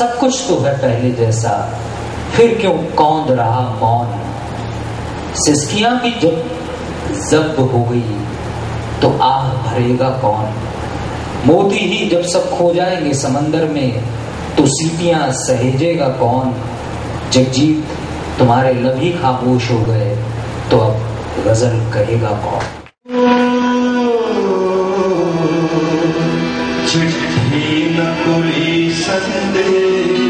सब कुछ तो है पहले जैसा। फिर क्यों कौंद रहा मौन? सिस्कियाँ भी जब जब्त हो गई तो आह भरेगा कौन? मोती ही जब सब खो जाएँगे समंदर में तो सीपियाँ सहेजेगा कौन? जगजीत, तुम्हारे लभी खामोश हो गए तो अब गज़ल कहेगा कौन? न कोई संदेश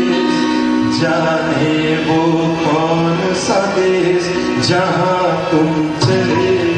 जाने वो कौन सा देश जहाँ तुम चले।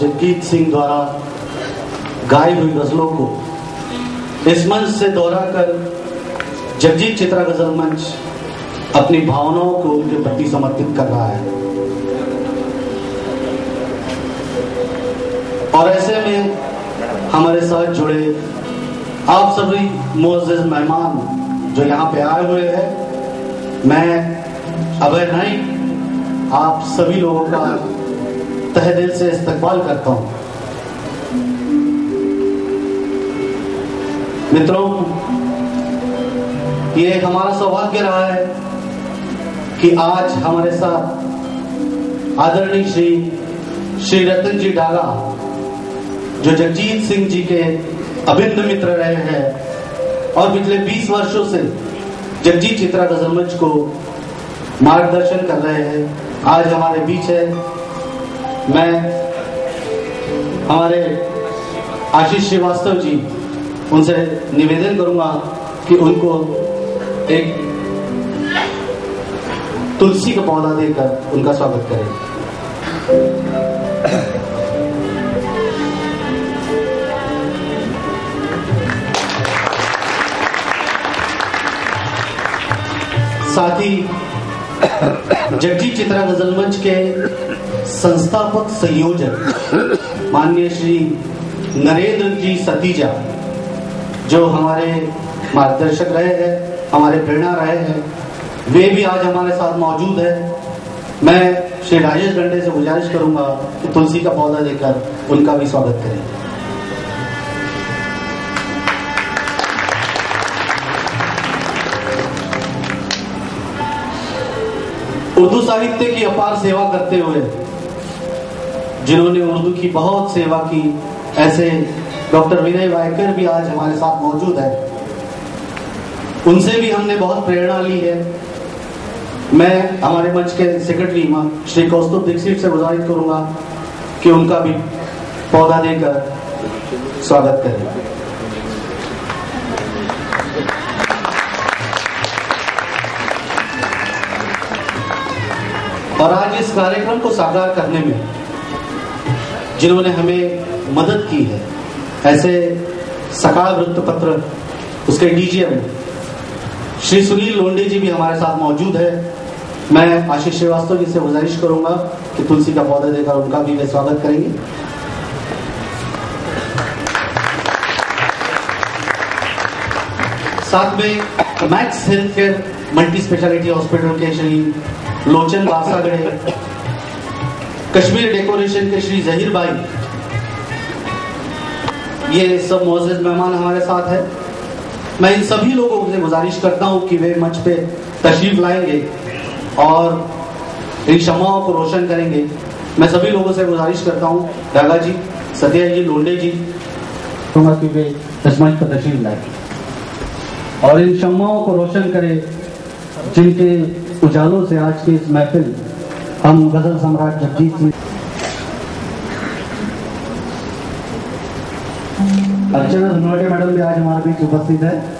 जगजीत सिंह द्वारा गाई हुई गजलों को इस मंच से दोहरा कर जगजीत चित्रा गज़ल मंच अपनी भावनाओं को उनके प्रति समर्पित कर रहा है। और ऐसे में हमारे साथ जुड़े आप सभी मोअज़्ज़िज़ मेहमान जो यहाँ पे आए हुए हैं, मैं अभय नाइक आप सभी लोगों का तहे दिल से इस्तकबाल करता हूँ। मित्रों, ये हमारा सौभाग्य रहा है कि आज हमारे साथ आदरणीय श्री श्री रतन जी डागा जो जगजीत सिंह जी के अभिन्न मित्र रहे हैं। और पिछले 20 वर्षों से जगजीत चित्रा गज़ल मंच को मार्गदर्शन कर रहे हैं। आज हमारे बीच है। मैं, हमारे आशीष श्रीवास्तव जी, उनसे निवेदन करूँगा कि उनको एक तुलसी का पौधा देकर उनका स्वागत करें। साथ ही जगजीत चित्रा गज़ल मंच के संस्थापक संयोजक माननीय श्री नरेंद्र जी सतीजा, जो हमारे मार्गदर्शक रहे हैं, हमारे प्रेरणा रहे हैं, वे भी आज हमारे साथ मौजूद है। मैं श्री राजेश गंडे से गुजारिश करूँगा कि तुलसी का पौधा देकर उनका भी स्वागत करें। उर्दू साहित्य की अपार सेवा करते हुए जिन्होंने उर्दू की बहुत सेवा की, ऐसे डॉक्टर विनय वायकर भी आज हमारे साथ मौजूद है। उनसे भी हमने बहुत प्रेरणा ली है। मैं हमारे मंच के सेक्रेटरी श्री कौस्तुभ दीक्षित से गुजारिश करूँगा कि उनका भी पौधा देकर स्वागत करें। और आज इस कार्यक्रम को साकार करने में जिन्होंने हमें मदद की है। ऐसे सकाल वृत्त पत्र उसके डीजीएम, श्री सुनील लोंडे जी भी हमारे साथ मौजूद है। मैं आशीष श्रीवास्तव जी से गुजारिश करूँगा कि तुलसी का पौधा देकर उनका भी वे स्वागत करेंगे। साथ में Max health care multi specialty hospital के श्री लोचन बासागड़े कश्मीर डेकोरेशन के श्री जहीर भाई। ये सब मोजिज मेहमान हमारे साथ है। मैं इन सभी लोगों से गुजारिश करता हूँ कि वे मंच पे तशरीफ़ लाएँगे और इन क्षमाओं को रोशन करेंगे। मैं सभी लोगों से गुजारिश करता हूँ दागा जी, सत्या जी, लोंडे जी कि वे मंच पर तशरीफ़ लाए और इन क्षमाओं को रोशन करें जिनके उजालों से आज की इस महफिल हम गज़ल सम्राट जगजीत सिंह अर्चना धनवाड़े मैडम भी आज हमारे बीच उपस्थित है।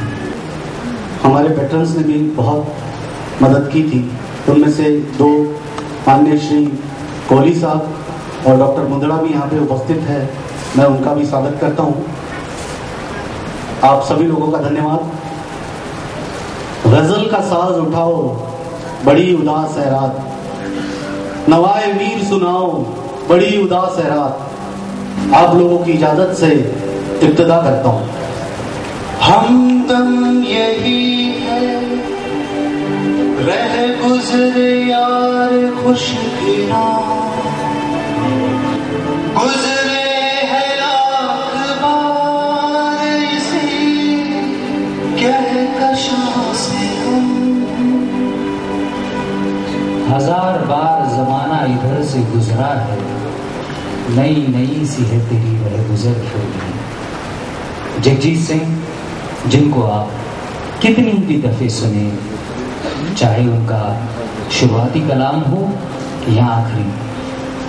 हमारे पेट्रन्स ने भी बहुत मदद की थी। उनमें से दो माननीय श्री कोहली साहब और डॉक्टर मुंदड़ा भी यहाँ पे उपस्थित है। मैं उनका भी स्वागत करता हूँ। आप सभी लोगों का धन्यवाद। गज़ल का साज उठाओ, बड़ी उदास है रात। नवाए वीर सुनाओ, बड़ी उदास है रात। आप लोगों की इजाज़त से इब्तदा करता हूँ। हमदम यही है। रह गुजरे यार खुश गिरा गुजरे है लाख इसी कहकशां से हम। हज़ार बार जमाना इधर से गुजरा है। नई नई सी है तेरी रह गुजर होगी जगजीत सिंह जिनको आप कितनी भी दफे सुने, चाहे उनका शुरुआती कलाम हो या आखिरी,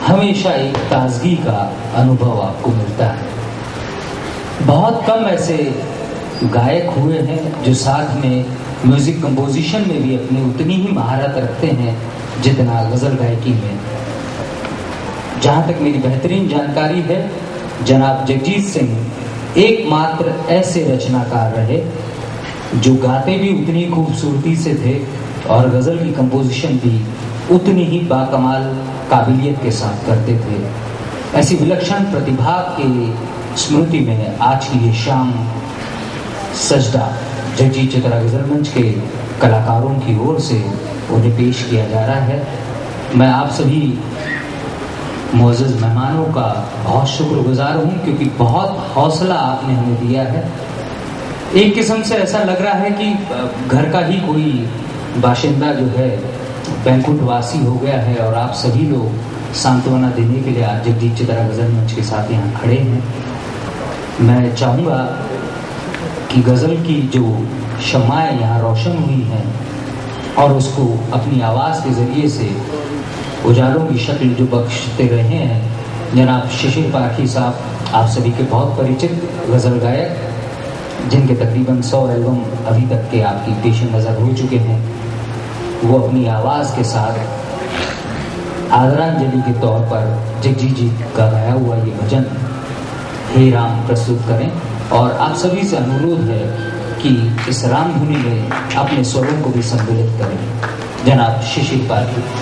हमेशा एक ताजगी का अनुभव आपको मिलता है। बहुत कम ऐसे गायक हुए हैं जो साथ में म्यूज़िक कंपोजिशन में भी अपनी उतनी ही महारत रखते हैं जितना गज़ल गायकी में। जहाँ तक मेरी बेहतरीन जानकारी है, जनाब जगजीत सिंह एकमात्र ऐसे रचनाकार रहे, जो गाते भी उतनी खूबसूरती से थे और गज़ल की कंपोजिशन भी उतनी ही बाकमाल काबिलियत के साथ करते थे। ऐसी विलक्षण प्रतिभा के स्मृति में आज की ये शाम सजदा जगजीत चित्रा गज़ल मंच के कलाकारों की ओर से उन्हें पेश किया जा रहा है। मैं आप सभी मोज़ मेहमानों का बहुत शुक्रगुजार हूँ क्योंकि बहुत हौसला आपने हमें दिया है। एक किस्म से ऐसा लग रहा है कि घर का ही कोई बाशिंदा जो है बैंकुट वासी हो गया है और आप सभी लोग सांत्वना देने के लिए आज जगजीत चित्रा गज़ल मंच के साथ यहाँ खड़े हैं। मैं चाहूँगा कि गज़ल की जो शमाएँ यहाँ रोशन हुई हैं और उसको अपनी आवाज़ के ज़रिए से उजालों की शक्ल जो बख्शते रहे हैं। जनाब शिशिर पारखी साहब, आप सभी के बहुत परिचित गज़ल गायक, जिनके तकरीबन सौ एल्बम अभी तक के आपकी पेश नज़र हो चुके हैं, वो अपनी आवाज़ के साथ आदरांजलि के तौर पर जगजी जी का गाया हुआ ये भजन हे राम प्रस्तुत करें। और आप सभी से अनुरोध है कि इस राम धुनि में अपने स्वरों को भी संतुलित करें। जनाब शिशिर पारखी।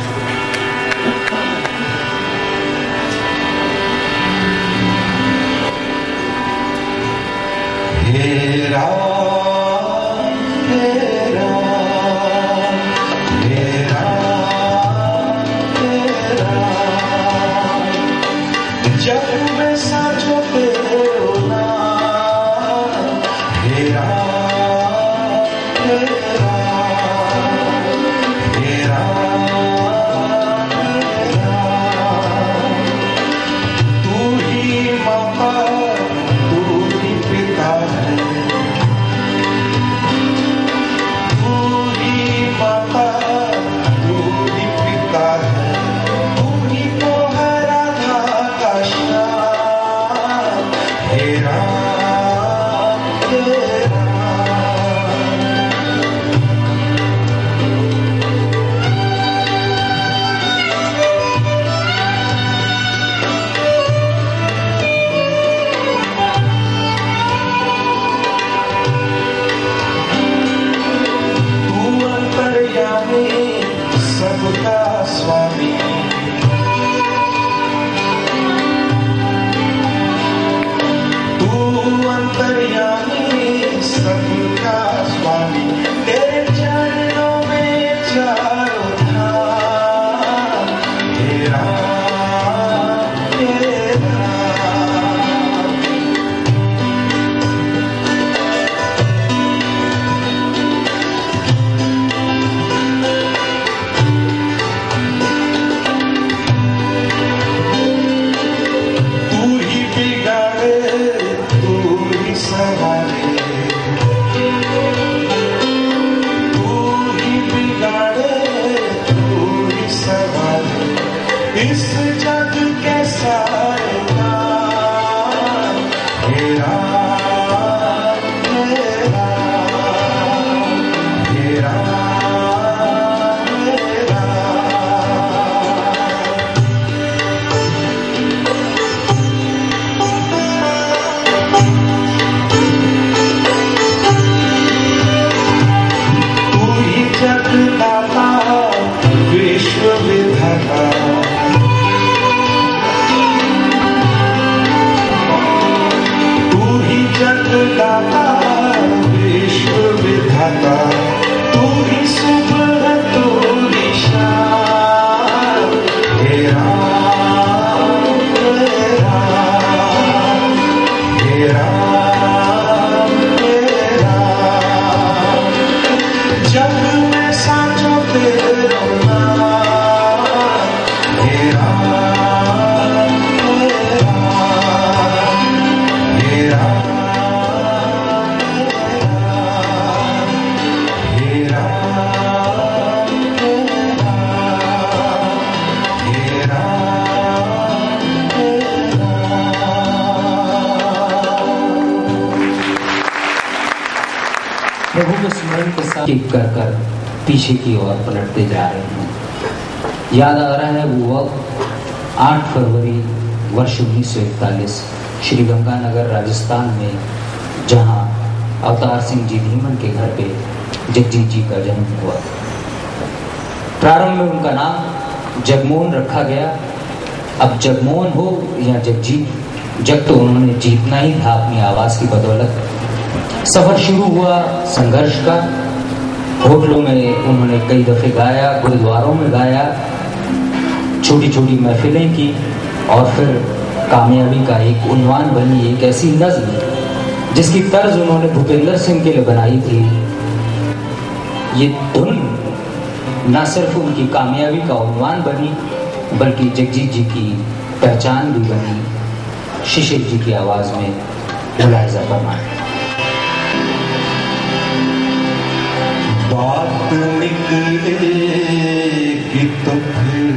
के साथ एक कर कर पीछे की ओर पलटते जा रहे हैं। याद आ रहा है वो वक्त 8 फरवरी वर्ष उन्नीस सौ इकतालीस, श्री गंगानगर, राजस्थान में, जहाँ अवतार सिंह जी धीमन के घर पे जगजीत जी का जन्म हुआ। प्रारंभ में उनका नाम जगमोहन रखा गया। अब जगमोहन हो या जगजीत जग तो उन्होंने जीतना ही था अपनी आवाज़ की बदौलत। सफ़र शुरू हुआ संघर्ष का। होटलों में उन्होंने कई दफे गाया, गुरुद्वारों में गाया छोटी छोटी महफिलें की, और फिर कामयाबी का एक उन्वान बनी, एक ऐसी नज्म, जिसकी तर्ज उन्होंने भूपेंद्र सिंह के लिए बनाई थी। ये धुन न सिर्फ़ उनकी कामयाबी का उन्वान बनी, बल्कि जगजीत जी की पहचान भी बनी, शिशिर जी की आवाज़ में मुलायजा फरमाए। बात निकलेगी तो फिर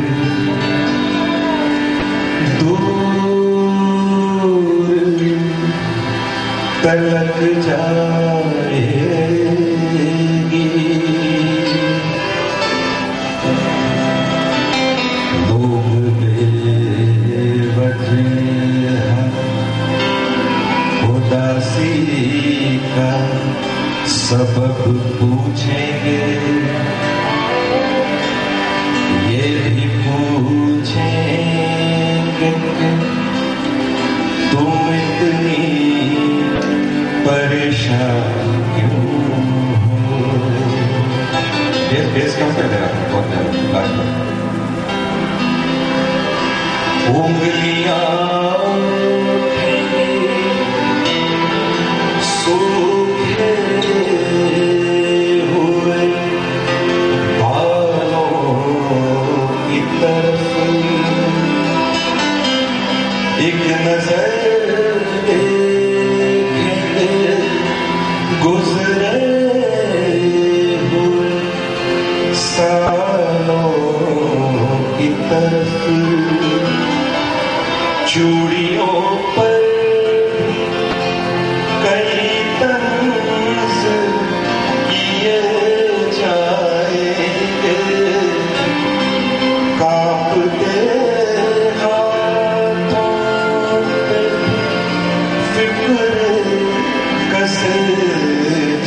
दूर तलक जाएगी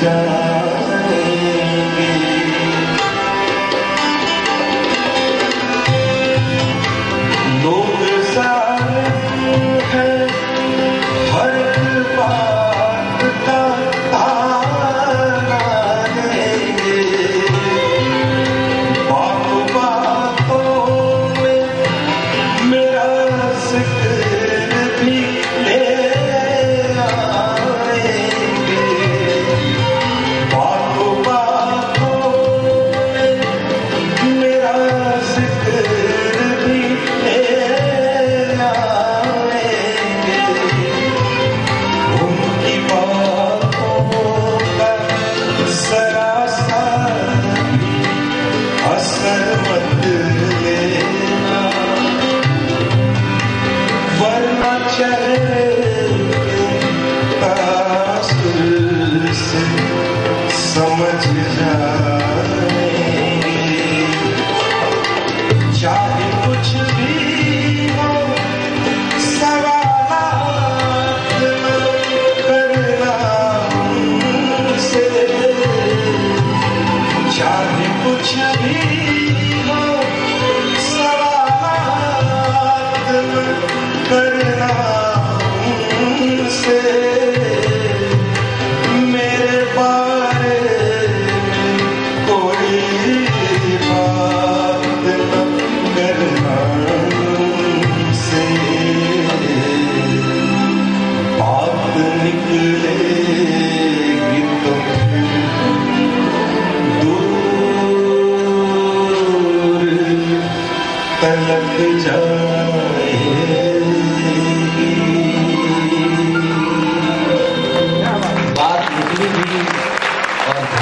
जाएँगे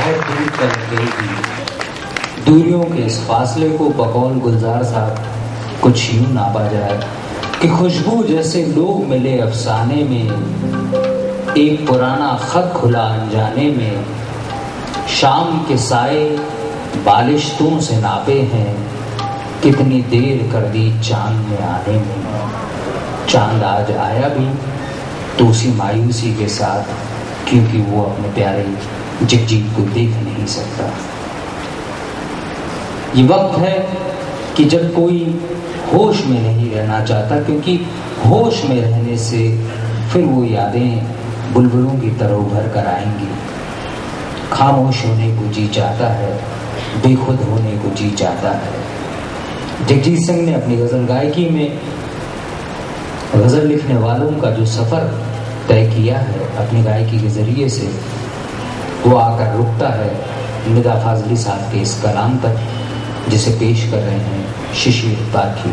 बहुत दूर तक गएगी दूरियों के इस फासले को बकौल गुलजार साहब कुछ यूँ नापा जाए कि खुशबू जैसे लोग मिले अफसाने में, एक पुराना खत खुला अनजाने में। शाम के साए बालिश्तों से नापे हैं, कितनी देर कर दी चाँद में आने में। चाँद आज आया भी तो उसी मायूसी के साथ, क्योंकि वो अपने प्यारे जगजीत को देख नहीं सकता। ये वक्त है कि जब कोई होश में नहीं रहना चाहता, क्योंकि होश में रहने से फिर वो यादें बुलबुलों की तरह उभर कर आएँगी। खामोश होने को जी चाहता है, बेखुद होने को जी चाहता है। जगजीत सिंह ने अपनी गज़ल गायकी में गज़ल लिखने वालों का जो सफ़र तय किया है, अपनी गायकी के ज़रिए से वो आकर रुकता है निदा फाजली साहब के इस कलाम पर, जिसे पेश कर रहे हैं शिशिर पाखी